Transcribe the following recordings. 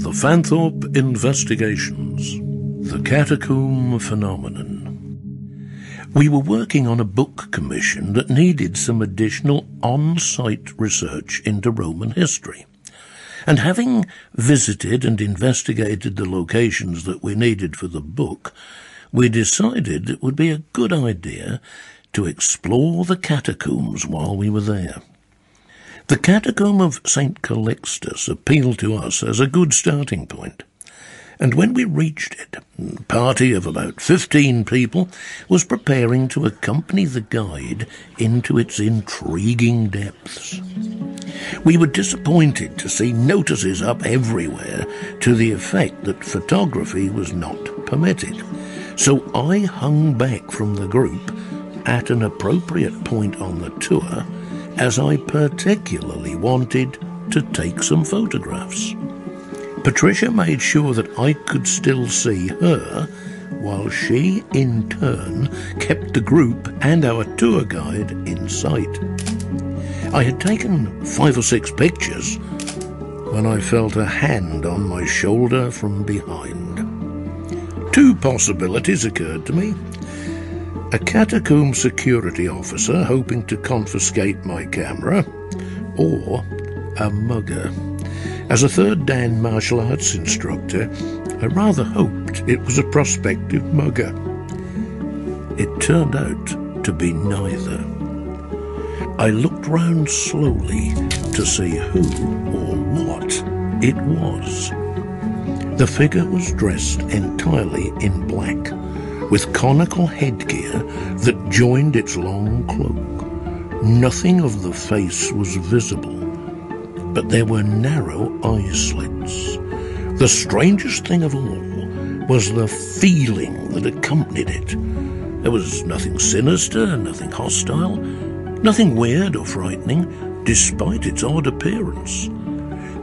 The Fanthorpe Investigations The Catacomb Phenomenon. We were working on a book commission that needed some additional on-site research into Roman history. And having visited and investigated the locations that we needed for the book, we decided it would be a good idea to explore the catacombs while we were there. The catacomb of St. Calixtus appealed to us as a good starting point. And when we reached it, a party of about fifteen people was preparing to accompany the guide into its intriguing depths. We were disappointed to see notices up everywhere to the effect that photography was not permitted. So I hung back from the group at an appropriate point on the tour as I particularly wanted to take some photographs. Patricia made sure that I could still see her, while she, in turn, kept the group and our tour guide in sight. I had taken five or six pictures when I felt a hand on my shoulder from behind. Two possibilities occurred to me. A catacomb security officer hoping to confiscate my camera, or a mugger. As a third Dan martial arts instructor, I rather hoped it was a prospective mugger. It turned out to be neither. I looked round slowly to see who or what it was. The figure was dressed entirely in black, with conical headgear that joined its long cloak. Nothing of the face was visible, but there were narrow eye slits. The strangest thing of all was the feeling that accompanied it. There was nothing sinister, nothing hostile, nothing weird or frightening, despite its odd appearance.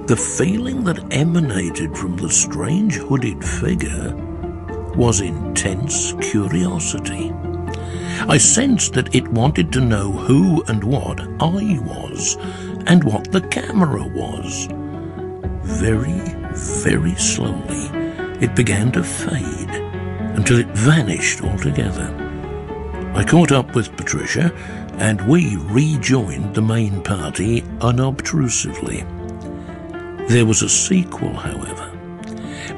The feeling that emanated from the strange hooded figure was intense curiosity. I sensed that it wanted to know who and what I was and what the camera was. Very, very slowly, it began to fade until it vanished altogether. I caught up with Patricia and we rejoined the main party unobtrusively. There was a sequel, however.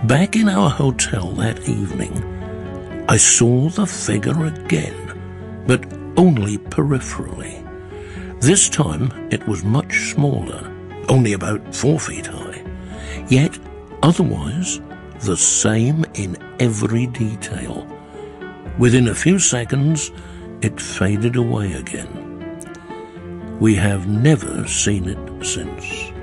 Back in our hotel that evening, I saw the figure again, but only peripherally. This time it was much smaller, only about four feet high, yet otherwise the same in every detail. Within a few seconds, it faded away again. We have never seen it since.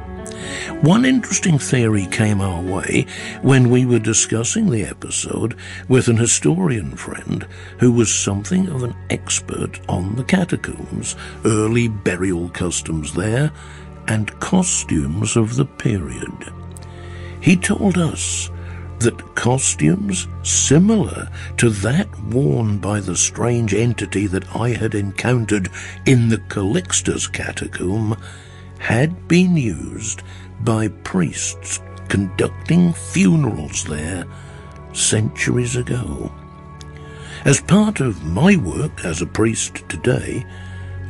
One interesting theory came our way when we were discussing the episode with an historian friend who was something of an expert on the catacombs, early burial customs there, and costumes of the period. He told us that costumes similar to that worn by the strange entity that I had encountered in the Calixtus catacomb had been used by priests conducting funerals there centuries ago. As part of my work as a priest today,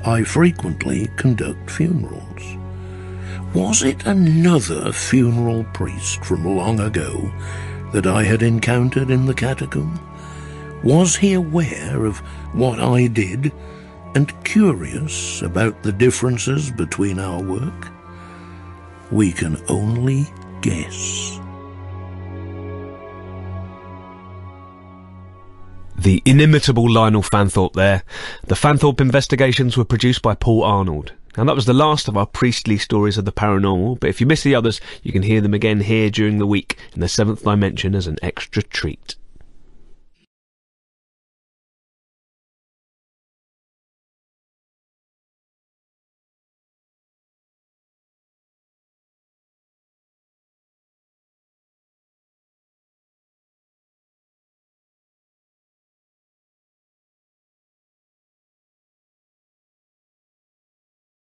I frequently conduct funerals. Was it another funeral priest from long ago that I had encountered in the catacomb? Was he aware of what I did and curious about the differences between our work? We can only guess. The inimitable Lionel Fanthorpe there. The Fanthorpe investigations were produced by Paul Arnold. And that was the last of our priestly stories of the paranormal, but if you miss the others, you can hear them again here during the week in the seventh dimension as an extra treat.